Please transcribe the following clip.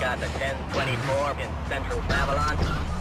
got the 1024 in central Babylon.